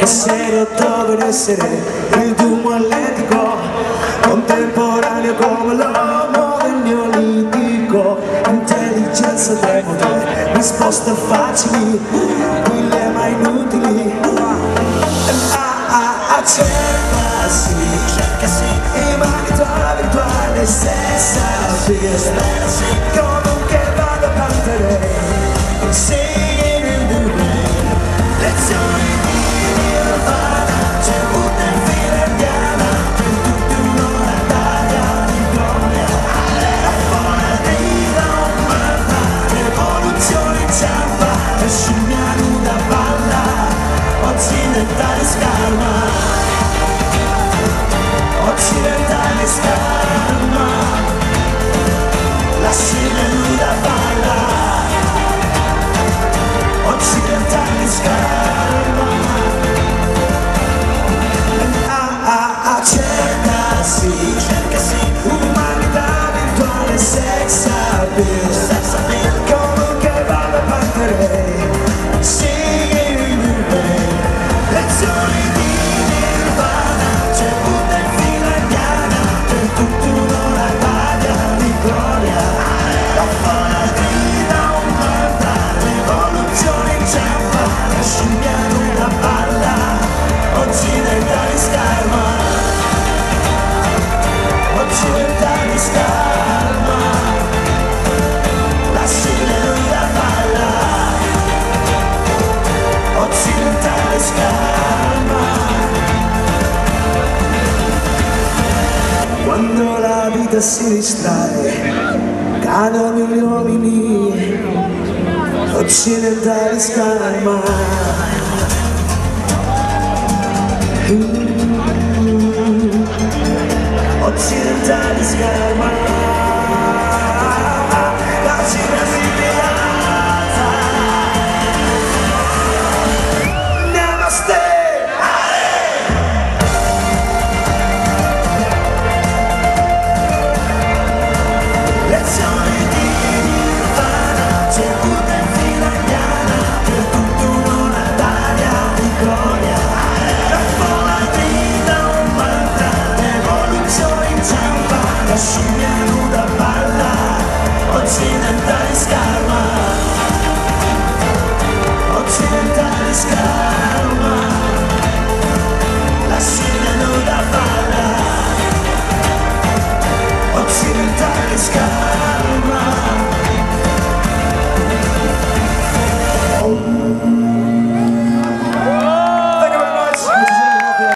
Essere dove essere il tuo atletico, contemporaneo come l'uomo del neolitico, intelligenza debole, risposte facili, dilemma inutili. Ah, ah, ah, Accettasi, cercasi, rimani tua virtuale stessa fiesta, con un che vado a battere, Quando la vita si distrae, cadono gli uomini, occidentali scalma. Mm, occidentali scalma.